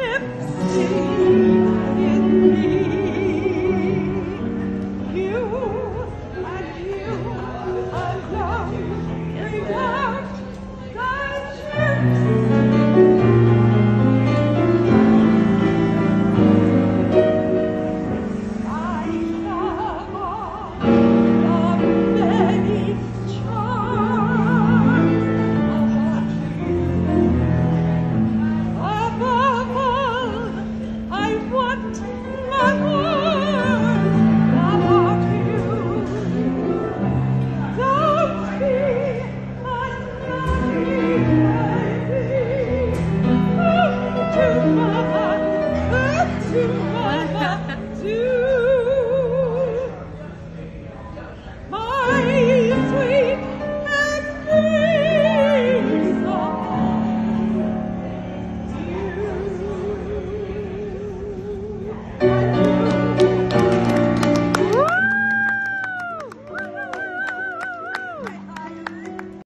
empty. to